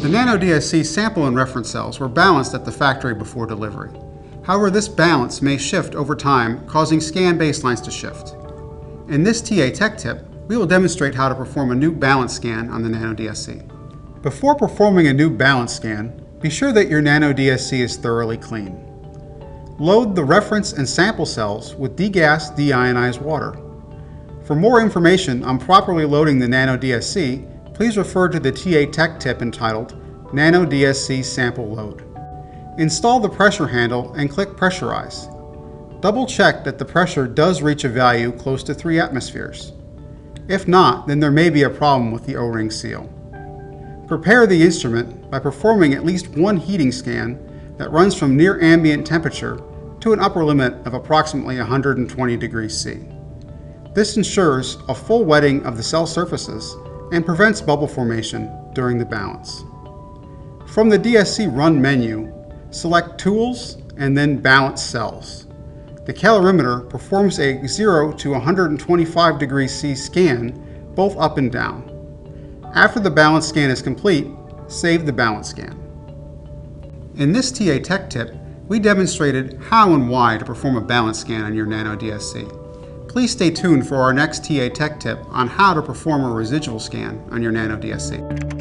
Nano DSC sample and reference cells were balanced at the factory before delivery. However, this balance may shift over time, causing scan baselines to shift. In this TA Tech tip, we will demonstrate how to perform a new balance scan on the Nano DSC. Before performing a new balance scan, be sure that your Nano DSC is thoroughly clean. Load the reference and sample cells with degassed deionized water. For more information on properly loading the Nano DSC, please refer to the TA Tech tip entitled Nano DSC Sample Load. Install the pressure handle and click Pressurize. Double check that the pressure does reach a value close to 3 atmospheres. If not, then there may be a problem with the O-ring seal. Prepare the instrument by performing at least one heating scan that runs from near ambient temperature to an upper limit of approximately 120 degrees C. This ensures a full wetting of the cell surfaces and prevents bubble formation during the balance. From the DSC Run menu, select Tools and then Balance Cells. The calorimeter performs a 0 to 125 degrees C scan, both up and down. After the balance scan is complete, save the balance scan. In this TA Tech tip, we demonstrated how and why to perform a balance scan on your Nano DSC. Please stay tuned for our next TA Tech tip on how to perform a residual scan on your Nano DSC.